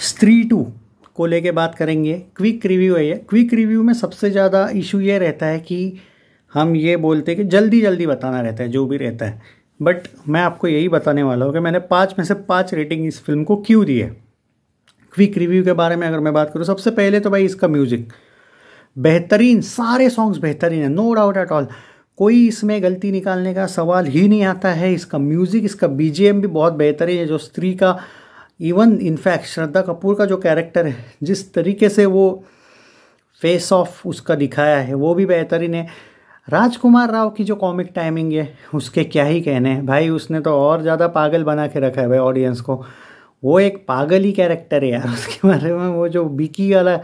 स्त्री टू को लेके बात करेंगे। क्विक रिव्यू है ये। क्विक रिव्यू में सबसे ज़्यादा इशू ये रहता है कि हम ये बोलते हैं कि जल्दी जल्दी बताना रहता है, जो भी रहता है। बट मैं आपको यही बताने वाला हूँ कि मैंने पाँच में से पाँच रेटिंग इस फ़िल्म को क्यों दी है। क्विक रिव्यू के बारे में अगर मैं बात करूँ, सबसे पहले तो भाई इसका म्यूज़िक। बेहतरीन, सारे सॉन्ग्स बेहतरीन है नो डाउट एट ऑल कोई इसमें गलती निकालने का सवाल ही नहीं आता है। इसका म्यूज़िक, इसका बीजीएम भी बहुत बेहतरीन है, जो स्त्री का इवन इनफैक्ट श्रद्धा कपूर का जो कैरेक्टर है, जिस तरीके से वो फेस ऑफ़ उसका दिखाया है, वो भी बेहतरीन है। राजकुमार राव की जो कॉमिक टाइमिंग है, उसके क्या ही कहने हैं। भाई, उसने तो और ज़्यादा पागल बना के रखा है भाई ऑडियंस को। वो एक पागल ही कैरेक्टर है यार, उसके बारे में वो जो बिकी वाला,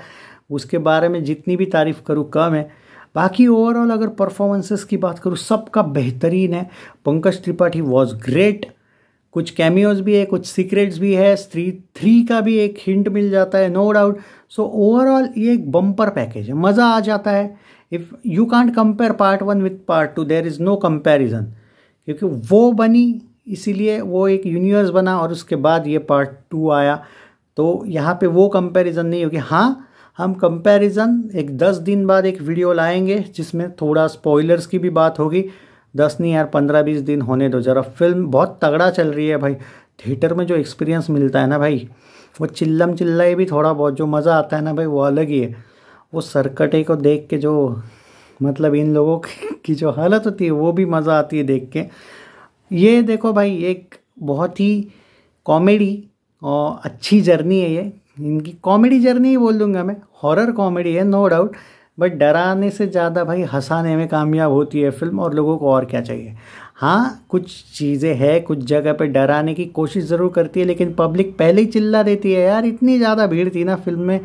उसके बारे में जितनी भी तारीफ़ करूँ, कम है। बाकी ओवरऑल अगर परफॉर्मेंसेस की बात करूँ, सबका बेहतरीन है। पंकज त्रिपाठी वॉज़ ग्रेट कुछ कैमियोज भी है, कुछ सीक्रेट्स भी है स्त्री थ्री का भी एक हिंट मिल जाता है नो डाउट सो ओवरऑल ये एक बम्पर पैकेज है, मज़ा आ जाता है. If you can't compare part one with part two there is no comparison क्योंकि वो बनी, इसीलिए वो एक यूनिवर्स बना और उसके बाद ये पार्ट टू आया. तो यहाँ पे वो कंपैरिजन नहीं होगी हाँ हम कंपैरिजन एक दस दिन बाद एक वीडियो लाएँगे, जिसमें थोड़ा स्पॉयलर्स की भी बात होगी. दस नहीं यार, पंद्रह बीस दिन होने दो ज़रा। फ़िल्म बहुत तगड़ा चल रही है भाई। थिएटर में जो एक्सपीरियंस मिलता है ना भाई, वो चिल्लम चिल्लाए भी थोड़ा बहुत, जो मज़ा आता है ना भाई, वो अलग ही है। वो सरकटे को देख के जो मतलब इन लोगों की जो हालत होती है, वो भी मज़ा आती है देख के। ये देखो भाई, एक बहुत ही कॉमेडी और अच्छी जर्नी है ये। इनकी कॉमेडी जर्नी ही बोल दूँगा मैं। हॉरर कॉमेडी है नो डाउट बट डराने से ज़्यादा भाई हंसाने में कामयाब होती है फ़िल्म और लोगों को और क्या चाहिए? हाँ कुछ चीज़ें हैं, कुछ जगह पे डराने की कोशिश ज़रूर करती है, लेकिन पब्लिक पहले ही चिल्ला देती है, यार, इतनी ज़्यादा भीड़ थी ना फ़िल्म में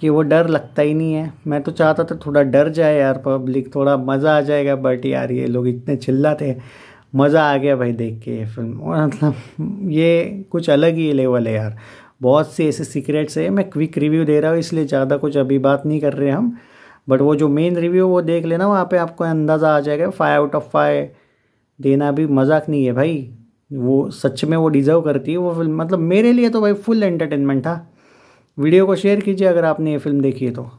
कि वो डर लगता ही नहीं है। मैं तो चाहता था थोड़ा डर जाए यार पब्लिक, थोड़ा मज़ा आ जाएगा, बट यार ये लोग इतने चिल्लाते मज़ा आ गया भाई देख के ये फ़िल्म। और मतलब ये कुछ अलग ही लेवल है यार। बहुत से ऐसे सीक्रेट्स है, मैं क्विक रिव्यू दे रहा हूँ, इसलिए ज़्यादा कुछ अभी बात नहीं कर रहे हम। बट वो जो मेन रिव्यू वो देख लेना, वहाँ पे आपको अंदाज़ा आ जाएगा फाइव आउट ऑफ़ फाइव देना भी मज़ाक नहीं है भाई। वो सच में वो डिज़र्व करती है वो फ़िल्म मतलब मेरे लिए तो भाई फुल एंटरटेनमेंट था। वीडियो को शेयर कीजिए अगर आपने ये फ़िल्म देखी है तो।